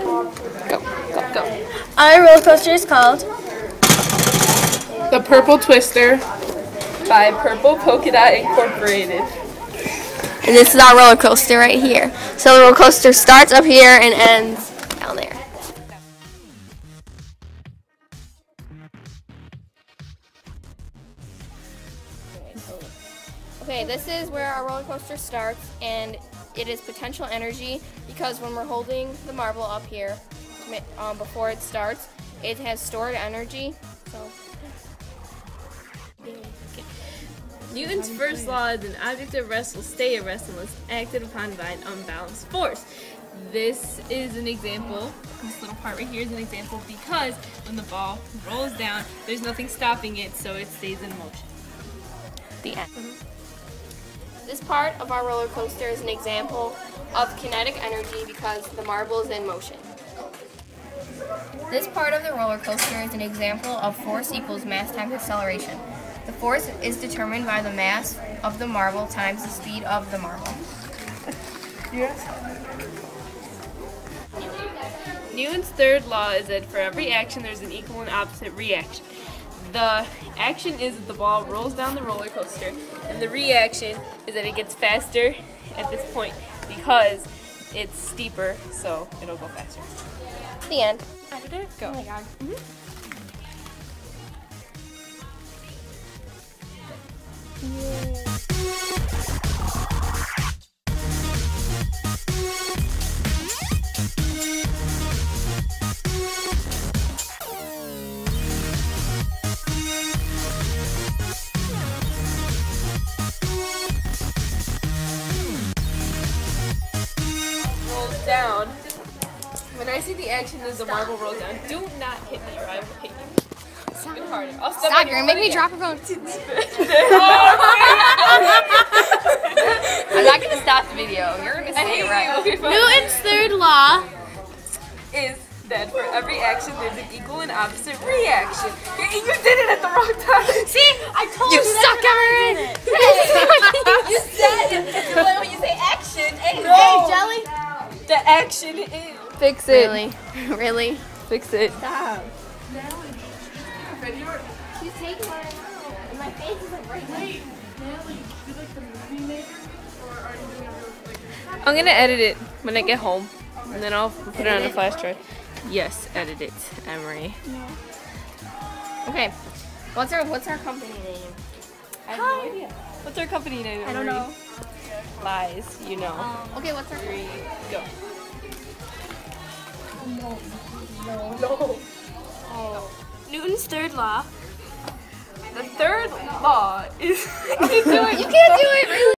Go, go, go. Our roller coaster is called The Purple Twister by Purple Polka Dot Incorporated. And this is our roller coaster right here. So the roller coaster starts up here and ends down there. Okay, this is where our roller coaster starts, and it is potential energy because when we're holding the marble up here um, before it starts, it has stored energy. So. Newton's first law is an object at rest will stay at rest unless acted upon by an unbalanced force. This is an example, this little part right here is an example because when the ball rolls down, there's nothing stopping it, so it stays in motion. The end. This part of our roller coaster is an example of kinetic energy because the marble is in motion. This part of the roller coaster is an example of force equals mass times acceleration. The force is determined by the mass of the marble times the speed of the marble. yes. Newton's third law is that for every action there's an equal and opposite reaction. The action is that the ball rolls down the roller coaster, and the reaction is that it gets faster at this point because it's steeper, so it'll go faster. The end. Go. Oh my god. Mm-hmm. rolls down. When I see the action as the marble rolls down, do not hit me or I will hit you. Harder. I'll step Stop, on you're gonna make me foot drop your phone. I'm not gonna stop the video. You're gonna it right. Okay. Newton's third law. is that for every action there's an equal and opposite reaction. You, you did it at the wrong time. See, I told You you, suck, Emery. you said it. when you say action, hey, Hey, Jelly. The action is. Fix it. Really? really? Fix it. She's taking one and my face is like right there. I'm gonna edit it when I get home, and then I'll put it on a flash drive. Yes, edit it, Emery. Okay. What's our what's our company name? I have no idea. What's our company name? I don't Emery? know. Lies, you know. Um, okay, what's our Three, go. No. No. No. Oh. Newton's third law. The third law is. You can't do it really.